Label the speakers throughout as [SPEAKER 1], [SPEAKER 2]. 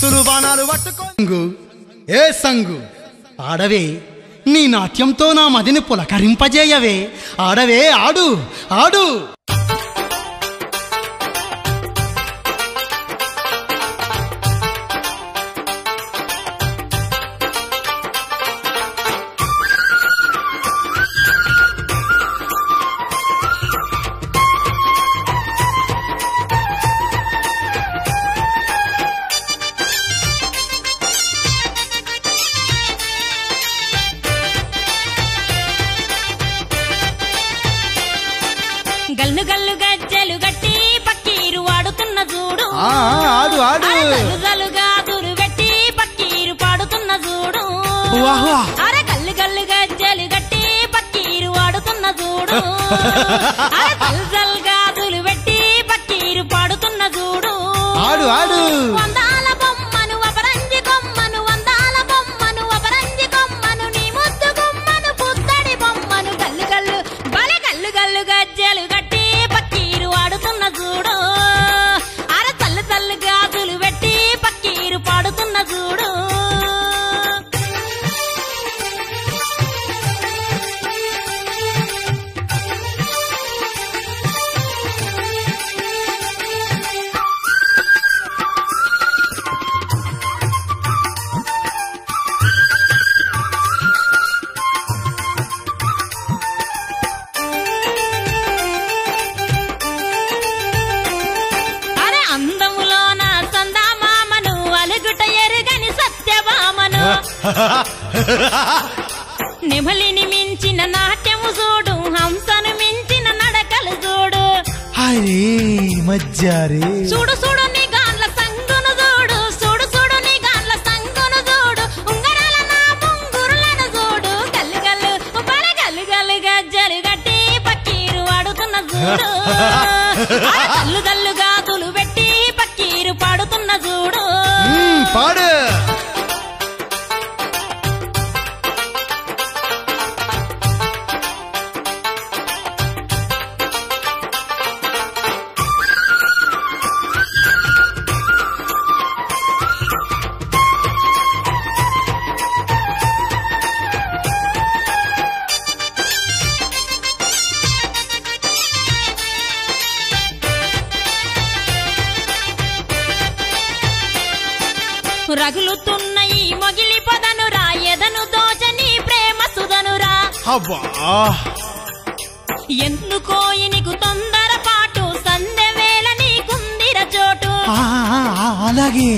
[SPEAKER 1] కత్తులు బాణాలు పట్టుకోంగు ఏ సంగు? ఆడవే నీ నాట్యంతో నా మదిని పులకరింపజేయవే. ఆడవే ఆడు ఆడు.
[SPEAKER 2] పెట్టి పట్టి పాడుతున్న చూడు.
[SPEAKER 1] ఆడు ఆడు.
[SPEAKER 2] যারে
[SPEAKER 1] అబ్బా.
[SPEAKER 2] ఎందుకో పాటు తొందరపాటు సందెవేళ నీకుందిర చోటు.
[SPEAKER 1] అలాగే.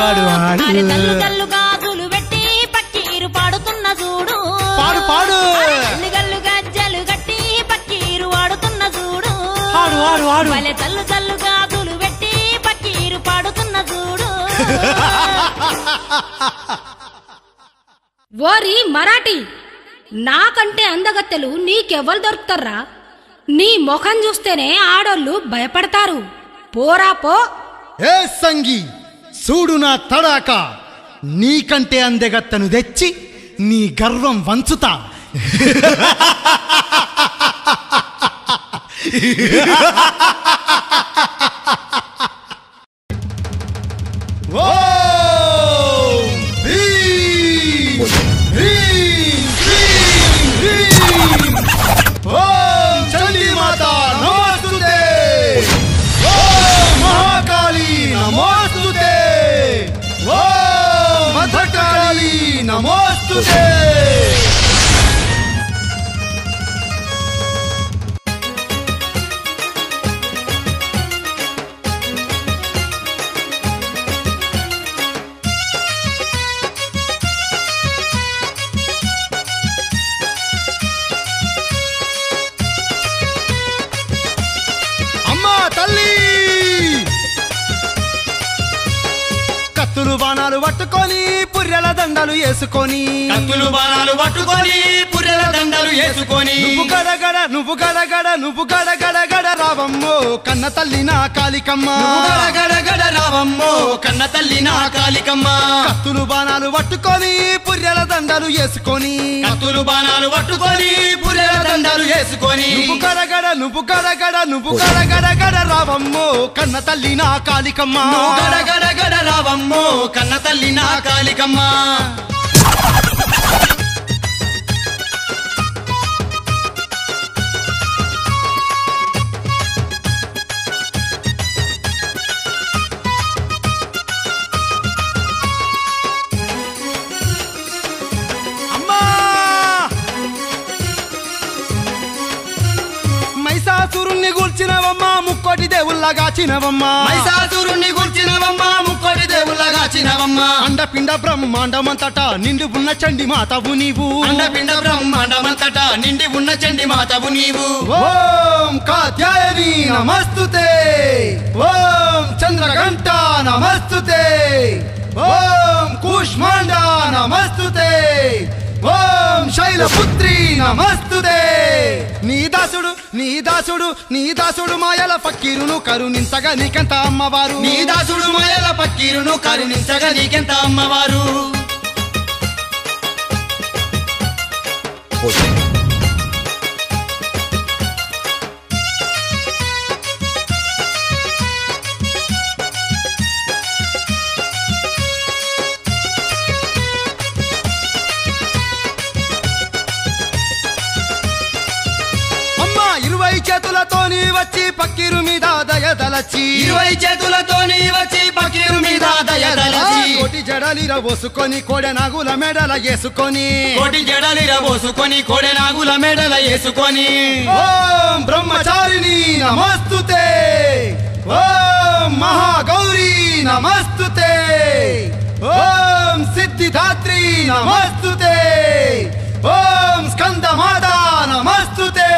[SPEAKER 2] వాడు కళ్ళు గల్లు గాజులు పెట్టి పక్కీరు పాడుతున్న చూడు.
[SPEAKER 1] పాడు పాడు.
[SPEAKER 2] కళ్ళు గల్లు గజ్జలు గట్టి పక్కీరు వాడుతున్న చూడు. తల్లు తల్లు గాజులు పెట్టి పక్కీరు పాడుతున్న చూడు.
[SPEAKER 3] ఓరి మరాఠీ నాకంటే అందగత్తెలు నీకెవ్వరు దొరుకుతారా నీ ముఖం చూస్తేనే ఆడోళ్ళు భయపడతారు. పోరా పో.
[SPEAKER 1] ఏ సంగీ? చూడు నా తడాక. నీకంటే అందెగత్తను తెచ్చి నీ గర్వం వంచుతా. ఓ
[SPEAKER 2] పుర్రెల దండలు వేసుకొని.
[SPEAKER 4] కత్తులు బాణాలు పట్టుకొని పుర్రెల దండలు వేసుకొని.
[SPEAKER 2] నువ్వు గడగడ నువ్వు గడగడ నువ్వు గడగడ గడ రావమ్మో కన్న తల్లి నా కాలికమ్మ.
[SPEAKER 4] గడ గడ గడ రావమ్మో కన్న తల్లి నా కాలికమ్మ.
[SPEAKER 2] కత్తులు బాణాలు పట్టుకొని పుర్రెల దండలు వేసుకొని.
[SPEAKER 4] కత్తులు బాణాలు పట్టుకొని వేసుకొని
[SPEAKER 2] నువ్వు గడగడ నువ్వు గడగడ నువ్వు గడగడ గడ రావమ్మో కన్న తల్లి నా కాలికమ్మ.
[SPEAKER 4] నువ్వు గడ రావమ్మో కన్న తల్లి నా కాలికమ్మ.
[SPEAKER 2] మైసాసురుణ్ణి గూల్చినవమ్మా ముక్కోటి దేవుళ్ళగా చినవమ్మా
[SPEAKER 4] మైసాసురుణ్ణి గుర్చినవమ్మ ముక్కోటి దేవుళ్ళగా చినవమ్మ
[SPEAKER 2] అండపిండ బ్రహ్మాండమంతటా నిండు ఉన్న చండి మాతవు నీవు.
[SPEAKER 4] అండపిండ బ్రహ్మాండమంతటా నిండి ఉన్న చండి మాతవు నీవు.
[SPEAKER 2] ఓం కాత్యాయని నమస్తుతే. ఓం చంద్రఘంట నమస్తుతే. ఓం కూష్మాండ నమస్తుతే. ఓం శైలపుత్రి నమస్తుతే. నీ దాసుడు నీ దాసుడు నీ దాసుడు మాయల ఫకీరును కరుణించగా నీకెంత అమ్మవారు?
[SPEAKER 4] నీ దాసుడు మాయల పక్కీరును కరుణించగా నీకెంత అమ్మవారు?
[SPEAKER 2] చేతులతోని వచ్చి పక్కీరు మీద దయదలచి
[SPEAKER 4] ఇరవై చేతులతోని వచ్చి పకీరు మీద దయదలచి
[SPEAKER 2] కోటి జడలిర పోసుకొని కోడె నాగుల మెడల వేసుకొని
[SPEAKER 4] కోటి జడలిర పోసుకొని కోడె నాగుల మెడల వేసుకొని
[SPEAKER 2] ఓం బ్రహ్మచారిణి నమస్తుతే. ఓం మహాగౌరీ నమస్తుతే. ఓం సిద్ధిదాత్రి నమస్తుతే. ఓం స్కందమాత నమస్తుతే.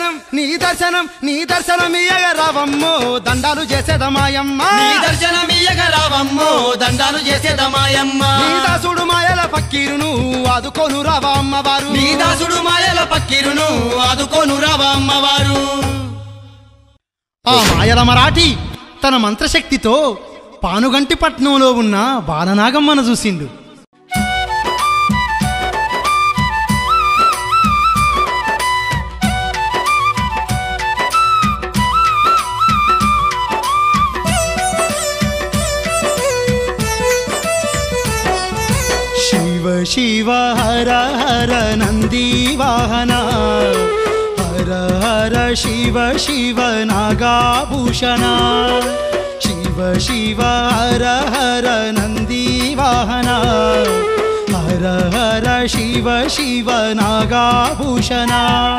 [SPEAKER 2] దర్శనం నీ దర్శనం నీ దర్శనం ఇయ్యగ రావమ్మో దండాలు చేసేదమాయమ్మ
[SPEAKER 4] నీ దర్శనమియ్యగ రావమ్మో దండాలు చేసేదమాయమ్మ
[SPEAKER 2] నీ దాసుడు మాయల పక్కీరును ఆదుకోను రావా అమ్మవారు.
[SPEAKER 4] నీ దాసుడు మాయల పక్కీరును ఆదుకోను రావా అమ్మవారు.
[SPEAKER 2] ఆ మాయల మరాఠీ తన మంత్రశక్తితో పానుగంటి పట్నంలో ఉన్న బాలనాగమ్మను చూసిండు. शिव हर हर नन्दीवाहना हर हर शिव शिव शिवनागाभूषण शिव शिव हर हर नन्दीवाहन हर हर शिव शिव नागाभूषणा।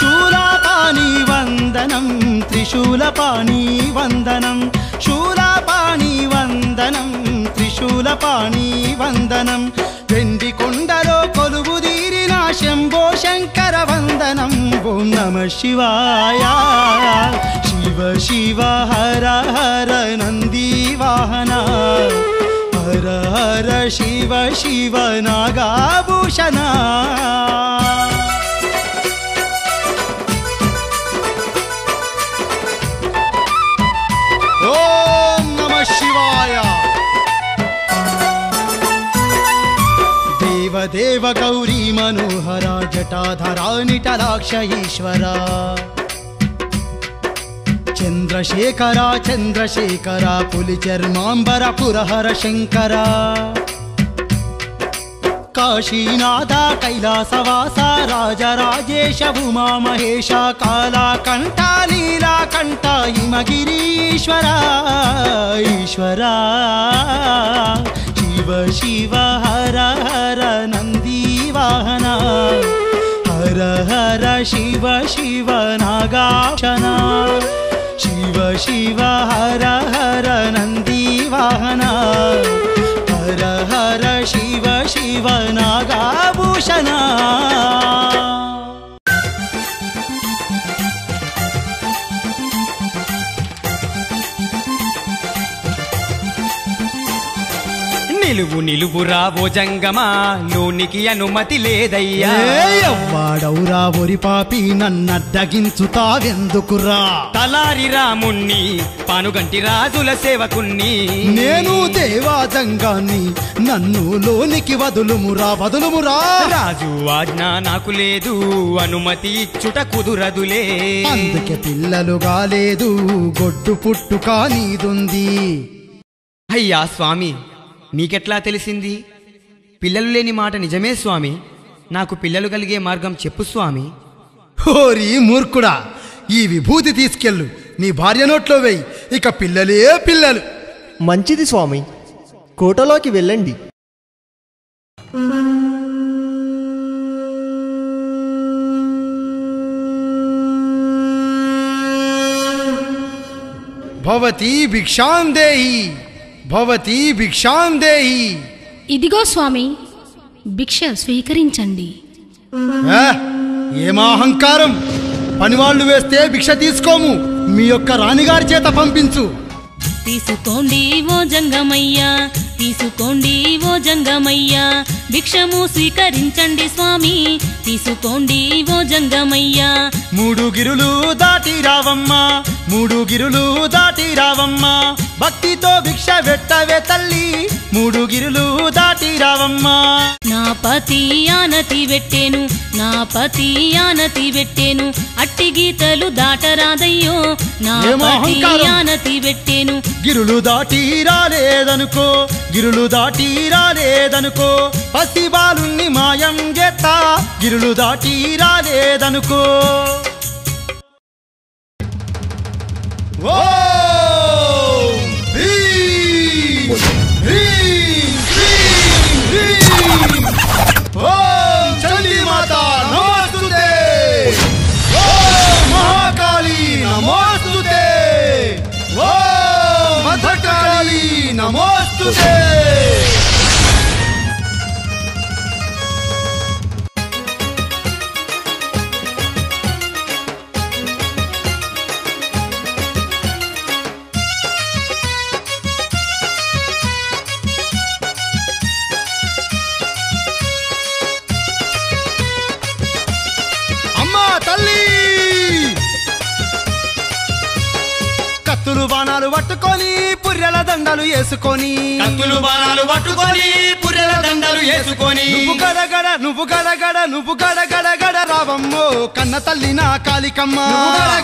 [SPEAKER 2] शूलापाणि वन्दनं त्रिशूलपाणि वन्दनं। शूलापाणि वन्दनं త్రిశూలపాణి వందనం. వెండి కొండలో కొలువు తీరిన శంభో శంకర వందనం. ఓం నమ శివాయ. శివ శివ హర హర నంది వాహన. హర హర శివ శివ నాగాభూషణ. దేవదేవ గౌరీ మనోహర జటాధరా నిటలాక్ష ఈశ్వర చంద్రశేఖర చంద్రశేఖర పులి చర్మాంబర పురహర శంకర. కాశీనాథ కైలాసవాస రాజరాజేశ ఉమా మహేశ కాళకంఠ నీలకంఠ शिव शिव हर हर नन्दीवाहन हर हर शिव शिव भूषणा शिव शिव हर हर नन्दीवाहन हर हर शिव शिव नागाभूषणा।
[SPEAKER 4] నిలువు నిలువు రావో జంగమా? లోనికి అనుమతి లేదయ్యా.
[SPEAKER 2] ఒరి పాపి నన్నడ్డగించుతావెందుకురా
[SPEAKER 4] తలారి రాముణ్ణి పానుగంటి రాజుల సేవకుణ్ణి.
[SPEAKER 2] నేను దేవాజంగాన్ని నన్ను లోనికి వదులుమురా వదులుమురా?
[SPEAKER 4] రాజు ఆజ్ఞ నాకు లేదు అనుమతి ఇచ్చుట కుదురదులే.
[SPEAKER 2] అందుకే పిల్లలుగా లేదు గొడ్డు పుట్టుక నీదుంది.
[SPEAKER 4] అయ్యా స్వామి మీకెట్లా తెలిసింది? పిల్లలు లేని మాట నిజమే స్వామి. నాకు పిల్లలు కలిగే మార్గం చెప్పు స్వామి.
[SPEAKER 2] ఓరి మూర్ఖుడా ఈ విభూతి తీసుకెళ్ళు. నీ భార్య నోట్లో వేయి. ఇక పిల్లలే పిల్లలు.
[SPEAKER 5] మంచిది స్వామి. కోటలోకి వెళ్ళండి.
[SPEAKER 2] భవతి భిక్షాం దేహి. భవతి భిక్షాం దేహి.
[SPEAKER 3] ఇదిగో స్వామి భిక్ష స్వీకరించండి.
[SPEAKER 2] ఏమాహంకారం? పనివాళ్ళు వేస్తే భిక్ష తీసుకోము. మీ యొక్క రాణిగారి చేత పంపించు.
[SPEAKER 1] తీసుకోండి ఓ జంగమయ్యా తీసుకోండి ఓ జంగమయ్యా. భిక్షము స్వీకరించండి స్వామి తీసుకోండి ఓ జంగమయ్యా.
[SPEAKER 2] మూడు గిరులు దాటి రావమ్మా మూడు గిరులు దాటి రావమ్మా. భక్తితో భిక్ష పెట్టవే తల్లి. మూడు గిరులు దాటి రావమ్మా.
[SPEAKER 1] నా పతి ఆనతి పెట్టేను నా పతి ఆనతి పెట్టేను అట్టి గీతలు దాటరాదయ్యో. నా పతి. ఆనతి పెట్టేను.
[SPEAKER 2] గిరులు దాటి రాలేదనుకో గిరులు దాటి రాలేదనుకో. పసి బాలుణ్ణి మాయం చేస్తా గిరులు దాటి రాలేదనుకో. ఓం! నమోస్తుతే అమ్మా తల్లి కత్తులు బాణాలు పట్టుకొని పుర్రెల దండలు వేసుకొని
[SPEAKER 4] కత్తులు బాణాలు పట్టుకొని పుర్రెల దండలు వేసుకొని.
[SPEAKER 2] నువ్వు గడగడ నువ్వు గడగడ నువ్వు గడగడ గడ రావమ్మో కన్న తల్లి నా కాళికమ్మ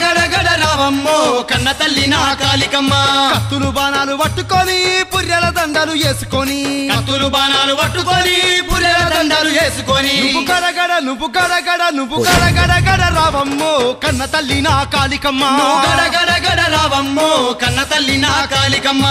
[SPEAKER 4] గడ గడ రావమ్మో కన్న తల్లి నా కాలికమ్మ.
[SPEAKER 2] కత్తులు బాణాలు పట్టుకొని పుర్రెల దండలు వేసుకొని.
[SPEAKER 4] కత్తులు బాణాలు పట్టుకొని పుర్రెల దండలు వేసుకొని.
[SPEAKER 2] నువ్వు గడగడ నువ్వు గడగడ నువ్వు గడగడ గడ రావమ్మో కన్న తల్లి నా కాళికమ్మ
[SPEAKER 4] గడ గడ గడ రావమ్మో కన్న తల్లి నా కాలికమ్మ.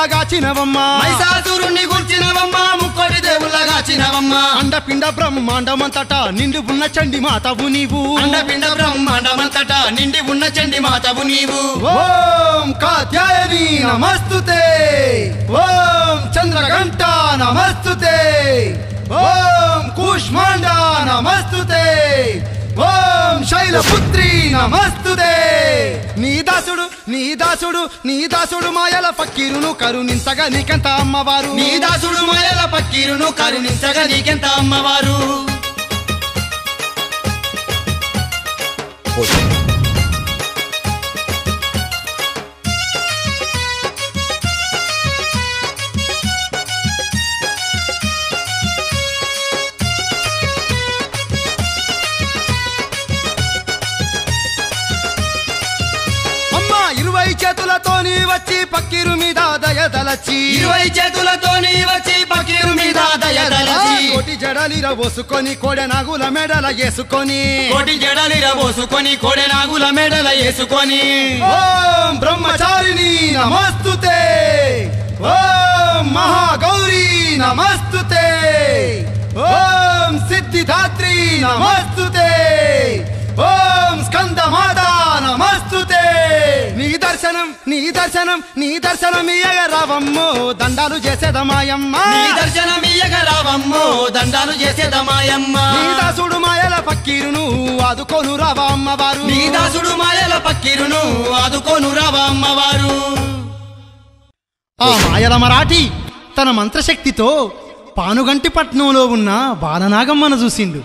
[SPEAKER 2] ముక్కోటి దేవుళ్ళగా చినవమ్మా
[SPEAKER 4] మైసాసురుణ్ణి గుర్చినవమ్మా ముక్కోటి దేవుళ్ళగా చినవమ్మా
[SPEAKER 2] అండపిండ బ్రహ్మాండమంతటా నిండు ఉన్న చండి మాతవు నీవు.
[SPEAKER 4] అండపిండ బ్రహ్మాండమంతటా నిండి ఉన్న చండి మాతవు నీవు.
[SPEAKER 2] ఓం కాత్యాయని నమస్తుతే. ఓం చంద్రఘంట నమస్తుతే. ఓం కూష్మాండ నమస్తుతే. ఓం శైలపుత్రి నమస్తుతే. నీ దాసుడు నీ దాసుడు నీ దాసుడు మాయల ఫకీరును కరుణించగా నీకెంత అమ్మవారు?
[SPEAKER 4] నీ దాసుడు మాయల పక్కీరును కరుణించగా నీకెంత అమ్మవారు?
[SPEAKER 2] చేతులతోని వచ్చి పక్కీరు మీద దయదలచి
[SPEAKER 4] ఇరవై చేతులతోని వచ్చి పకీరు మీద దయదలచి
[SPEAKER 2] కోటి జడలిర పోసుకొని కోడె నాగుల మెడల వేసుకొని
[SPEAKER 4] కోటి జడలిర పోసుకొని కోడె నాగుల మెడల వేసుకొని
[SPEAKER 2] ఓం బ్రహ్మచారిణి నమస్తుతే. ఓం మహాగౌరీ నమస్తుతే. ఓం సిద్ధిదాత్రి నమస్తుతే. దర్శనం నీ దర్శనం నీ దర్శనం రావమ్మో దండాలు చేసేదమాయమ్మ
[SPEAKER 4] నీ దర్శనమియ్యగ రావమ్మో దండాలు చేసేదమాయమ్మ
[SPEAKER 2] నీ దాసుడు మాయల పక్కీరును ఆదుకోను రావా అమ్మవారు.
[SPEAKER 4] నీ దాసుడు మాయల పక్కిరును ఆదుకోను రావా అమ్మవారు.
[SPEAKER 2] ఆ మాయల మరాఠీ తన మంత్రశక్తితో పానుగంటి పట్నంలో ఉన్న బాలనాగమ్మను చూసిండు.